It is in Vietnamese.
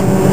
luôn